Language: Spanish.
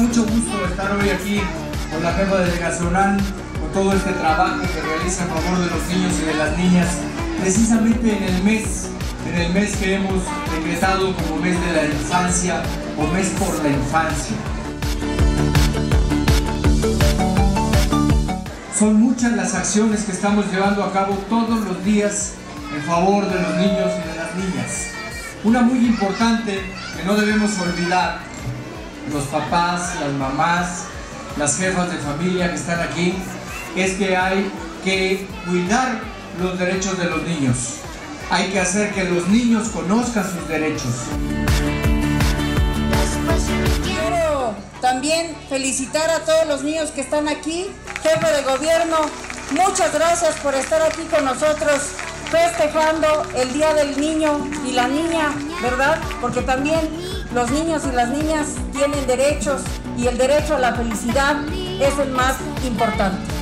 mucho gusto estar hoy aquí con la jefa delegacional, con todo este trabajo que realiza a favor de los niños y de las niñas, precisamente en el mes, en el mes que hemos decretado como mes de la infancia o mes por la infancia. Son muchas las acciones que estamos llevando a cabo todos los días en favor de los niños y de las niñas. Una muy importante que no debemos olvidar, los papás, las mamás, las jefas de familia que están aquí, es que hay que cuidar los derechos de los niños. Hay que hacer que los niños conozcan sus derechos. Quiero también felicitar a todos los niños que están aquí, jefe de gobierno, muchas gracias por estar aquí con nosotros festejando el Día del Niño y la Niña, ¿verdad? Porque también los niños y las niñas tienen derechos y el derecho a la felicidad es el más importante.